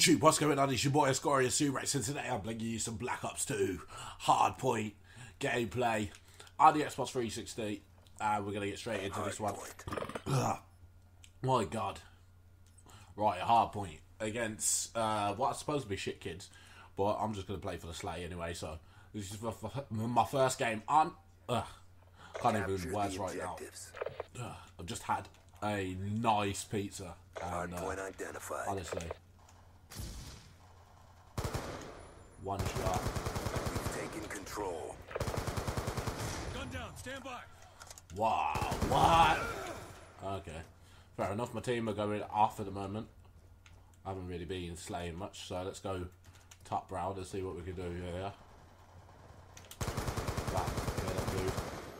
YouTube, what's going on? It's your boy Escoria Subrex, and today I'm bringing you some Black Ops 2 hardpoint gameplay on the Xbox 360. And we're going to get straight into this one. My god. Right, a hardpoint against uh, what's supposed to be shit kids, but I'm just going to play for the Slay anyway, so this is my first game on. Ugh, can't even words right now. Ugh, I've just had a nice pizza. And, uh, identified. honestly. One shot. We've taken control. Gun down, stand by. Wow, what? Okay. Fair enough, my team are going off at the moment. I haven't really been slaying much, so let's go top round and see what we can do here. That, yeah, that dude.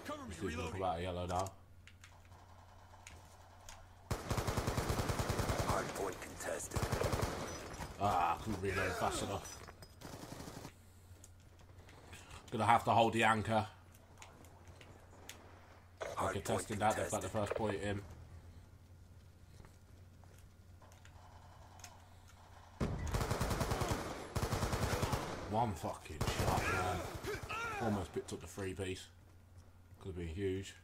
Cover me, Let's see if we can reloading. come yellow now. Hardpoint contested. Ah, I couldn't reload fast enough. Gonna have to hold the anchor. Okay, Hardpoint testing that, they've got the first point in. One fucking shot, man. Almost picked up the free piece. Could have been huge.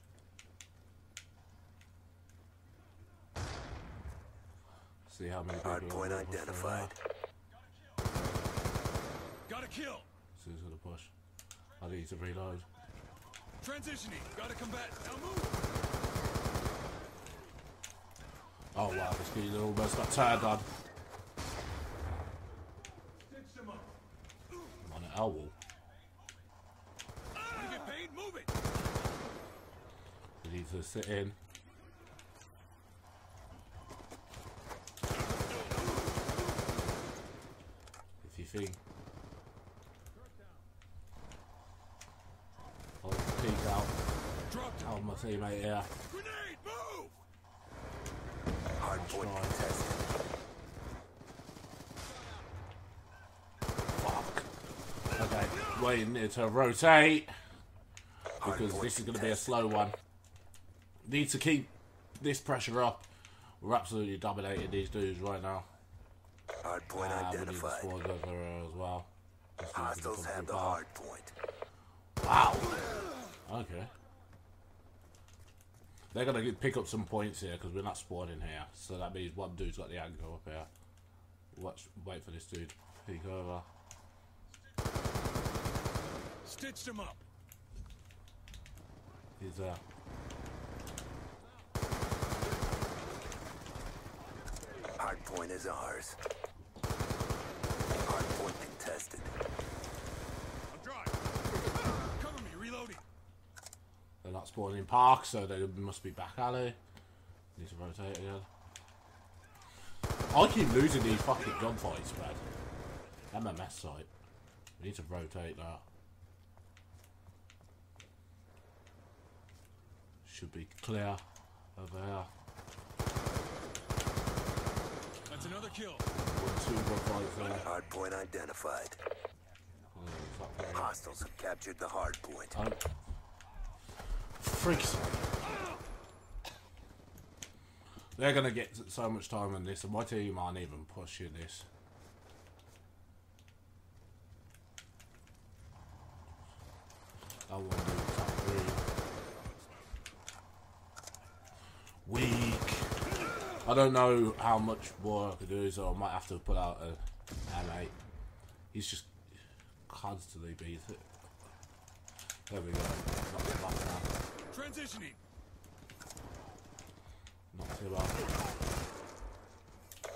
See how many people point Hardpoint gonna push identified. Got a kill. See who's gonna push. I need to reload. Transitioning. Got a combat. Now move. Oh wow, this kid almost got turned on. Stitch them up. I'm on an owl. to get paid? Move it. You need to sit in. If you think. I'll peek out. Dropped him. Out my teammate here. Grenade. Move. Hardpoint contested. Fuck. Okay, waiting to rotate. Because Hardpoint this is going to be a slow one. Need to keep this pressure up. We're absolutely dominating these dudes right now. Hardpoint Ah, we need the identified. as well. Hostiles have the hard point. Wow. Okay. They're gonna get, pick up some points here because we're not spawning here. So that means one dude's got the angle up here. Watch, wait for this dude to peek over. Stitched him up. He's uh, Hardpoint is ours. Hardpoint contested. I'm dry. Cover me. Reloading. they're not spawning in park, so they must be back alley. Need to rotate again. I keep losing these fucking gunfights, man. MMS site. We need to rotate that. Should be clear over here. That's another kill. One, two gunfights there. Hardpoint identified. Oh, it's up. Hostiles have captured the hardpoint. Oh. Freaks. They're gonna get so much time on this, and my team aren't even pushing this. I want to. Weak. I don't know how much more I could do, so I might have to put out a M8. He's just constantly beat it. There we go. Not too bad now. Transitioning. Not too bad.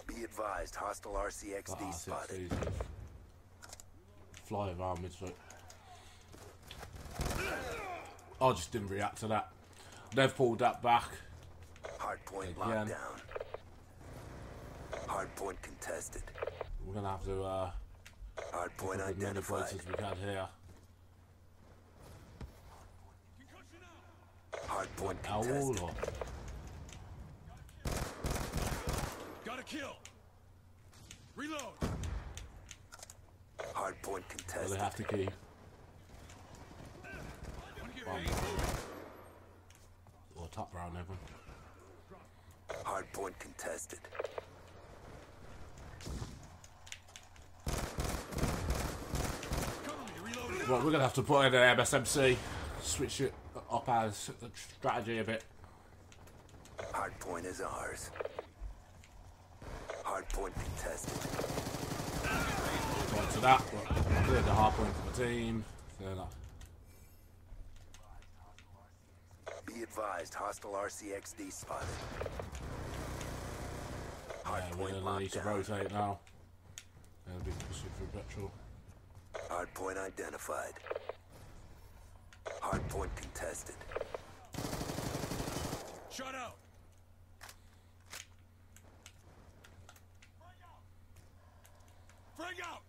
Be advised, hostile RCXD Ah, spotted. seasons. Fly around midfoot. I just didn't react to that. They've pulled that back. Hardpoint Again. locked down. Hardpoint contested. We're gonna have to uh, Hardpoint pick up as many identified. as we can here. Point. Got a kill. Reload. Hard point contested. Well, they have to key. Or top round, everyone. Hard point contested. We're gonna have to put in an MSMC. Switch it up our strategy a bit. Hardpoint is ours. Hardpoint contested. Going to that. Cleared the hard point for the team. Fair enough. Be advised, hostile RCXD spotted. Yeah, Hardpoint gonna need locked to rotate now. They'll be through petrol. Hardpoint identified. Hardpoint contested. Shut out. Frag out.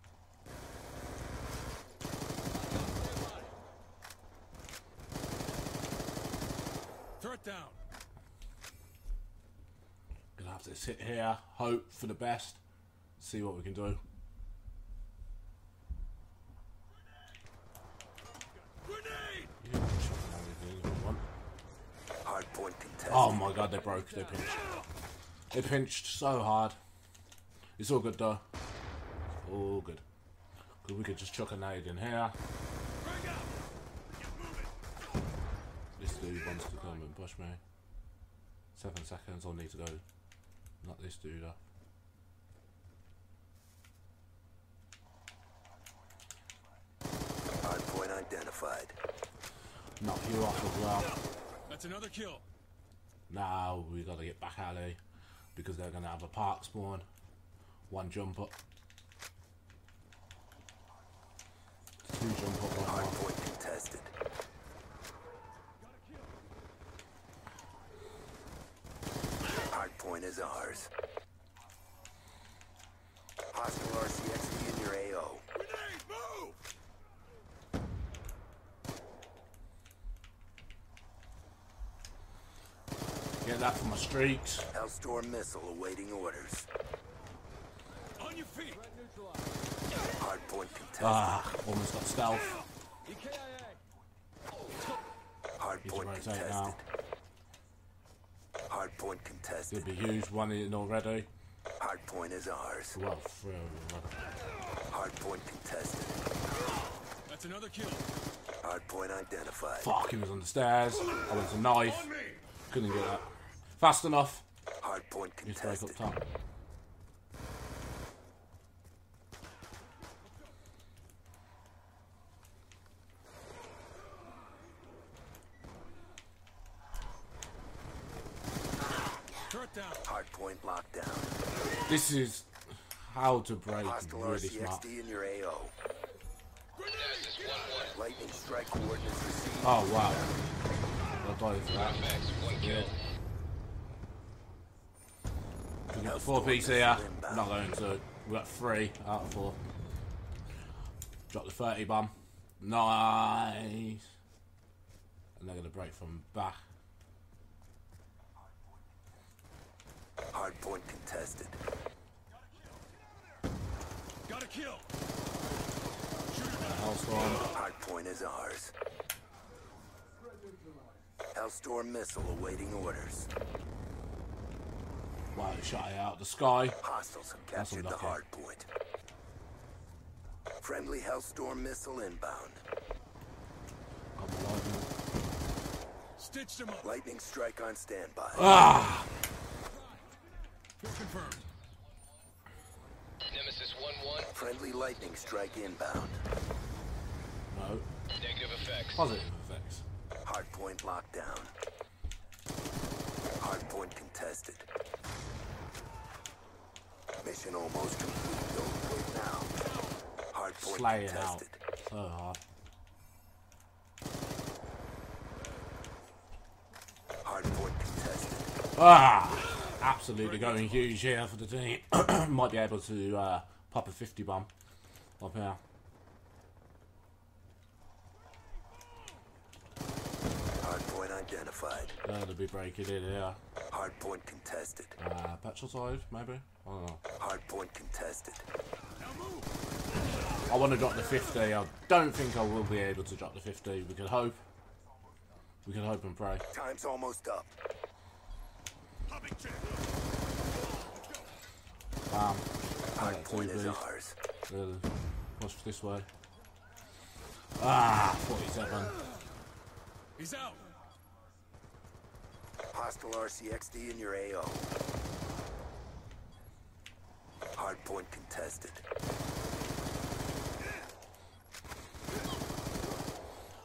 Threat down. Gonna have to sit here, hope for the best, see what we can do. Grenade. You can chuck anything if you want. Hardpoint contested. Oh my god, they broke. They pinched. They pinched so hard. It's all good though. All good. Because we could just chuck a nade in here. Frag out. Get moving. This dude wants to come and push me. Seven seconds, I'll need to go. Not this dude up. Hardpoint identified. Knock you off as well. That's another kill. Now we gotta get back alley because they're gonna have a park spawn. One jump up. Two jump up right now. Hardpoint contested. Hardpoint is ours. Hostile RCXD in your AO. Grenade. Move. Get that for my streaks. Hellstorm missile awaiting orders. On your feet. Hardpoint contested. Ah, almost got stealth. Hardpoint rotate contested. now. Hardpoint contested. Did be used one in already. Hardpoint is ours. Well, three already. Hardpoint contested. That's another kill. Hardpoint identified. Fuck, he was on the stairs. I went to knife. Couldn't get that. Fast enough. Just break up contested. top. Turret down. Hardpoint locked down. This is how to break Hostile really smart. RCXD in your AO. Lightning strike coordinates received. Oh wow. I'll die for that. Yeah. We got four piece here. I'm not going to. We've got three out of four. Drop the 30 bomb. Nice. And they're going to break from back. Hard point contested. Got a kill. Hellstorm. Hardpoint is ours. Hellstorm missile awaiting orders. Wow, he shot it out of the sky. Hostiles have That's captured the hard point. Friendly Hellstorm missile inbound. I'm alive Stitched him up. Lightning strike on standby. Ah! Kill confirmed. Nemesis 1-1, Friendly lightning strike inbound. No. negative effects. Positive effects. Hardpoint locked down. Hardpoint contested. Mission almost complete. Don't quit now. Hardpoint Slaying out. hard. Hardpoint contested. Ah! Absolutely going huge here for the team. Might be able to uh, pop a 50 bomb up here. Hardpoint identified. That'll be breaking in here. Hardpoint contested. Uh, petrol side, maybe? I don't know. Hardpoint contested. Now move. I want to drop the 50. I don't think I will be able to drop the 50. We can hope. We can hope and pray. Time's almost up. Popping check. Bam. Play that two, Hardpoint is ours. Uh, push this way. Ah, 47. He's out. Hostile RCXD in your AO. Hardpoint contested.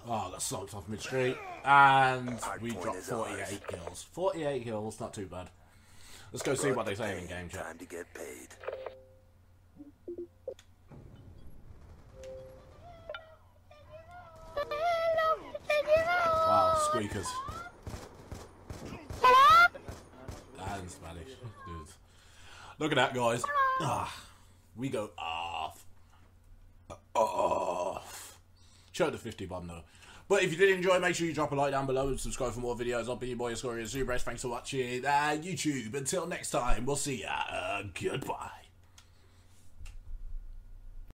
Ah, oh, got smoked off mid street. And we dropped is ours. 48 kills. 48 kills, not too bad. Let's go see what they say in game chat. Time to get paid. Wow, squeakers. Look at that, guys. Ah, we go off. Off. Show the 50 bomb, though. But if you did enjoy, make sure you drop a like down below and subscribe for more videos. I'll be your boy, Scoria Subrex. Thanks for watching uh, YouTube. Until next time, we'll see ya. Uh, goodbye.